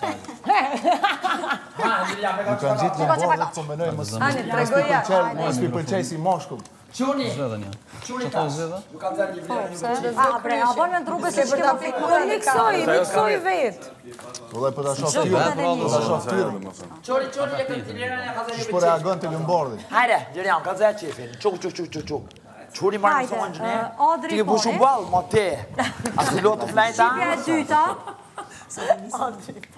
Ha, kanë gjitë një bërë dhe të të më sëmë. ha, tregoja. Më s'pi pëlqej si moshkëm. Quni! Zedhe një. ka. Më kanë zërë një vjerë. A, bërë në drugës e shkema fikurë. Në miksoj, miksoj Po dhe për të shofë tyrë. Për të shofë tyrë. Quni, quni, e këtë njërë në kazë një pëqe. Shpër e agën të një mbërë. Hajde, Gjerjam, kazë e qefin. Quk, quk, quk, quk, në thonë një.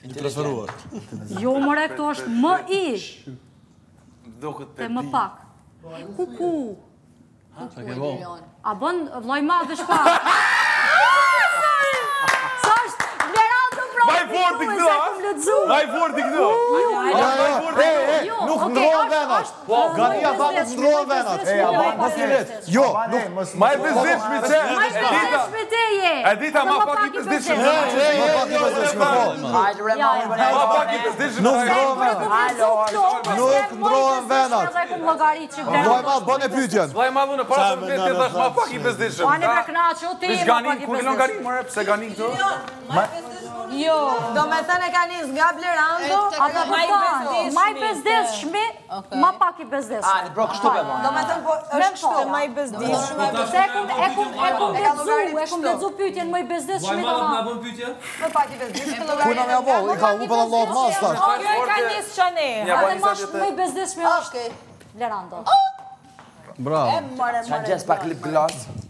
I transferuar. Jo, mëre, këto është më i. Dhe më pak. Ku ku? A bon, vloj ma dhe shpa. Sorry! Sa është vleran të pro. fort i këtë, ha? fort i këtë. i Nuk ndrojnë venat. Po, a ba nuk ndrojnë venat. E, a ba nuk ndrojnë venat. Jo, nuk. Ma i Maj mi që. Ti E dita ma pak i të ma pak i të zdiqme. Hajlore ma i të zdiqme. Ma pak i të zdiqme. Nuk ndrojme. Nuk ndrojme venat. Vaj ma bëne pytjen. Vaj ma para të vete dhe ma pak i të kënaqë, o ti ma pak i këtu? Ma i Jo, do me thënë e ka njës nga blerando, atë për po ta, maj bezdes shmi, ma pak i bezdes. A, bro, kështu për mojë. Do me thënë, po, është po. kështu e maj bezdes. Se e kumë ledzu, e kum kumë ledzu pytjen, maj bezdes shmi të ma. Vajmë alë për në pytje? Më pak i bezdes. Kujna me avohu, i ka u për Allah të masë tash. Jo, e ka njës qëni. Atë ma shmi maj bezdes shmi është blerando. Oh! Bravo. E mërë, Qa gjesë pak lip glas.